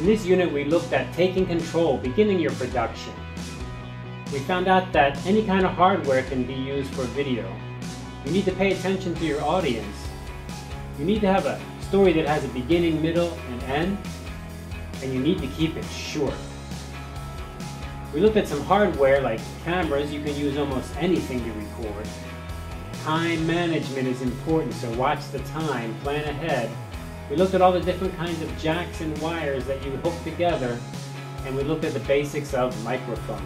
In this unit, we looked at taking control, beginning your production. We found out that any kind of hardware can be used for video. You need to pay attention to your audience. You need to have a story that has a beginning, middle, and end, and you need to keep it short. We looked at some hardware like cameras, you can use almost anything to record. Time management is important, so watch the time, plan ahead. We looked at all the different kinds of jacks and wires that you hook together, and we looked at the basics of microphones.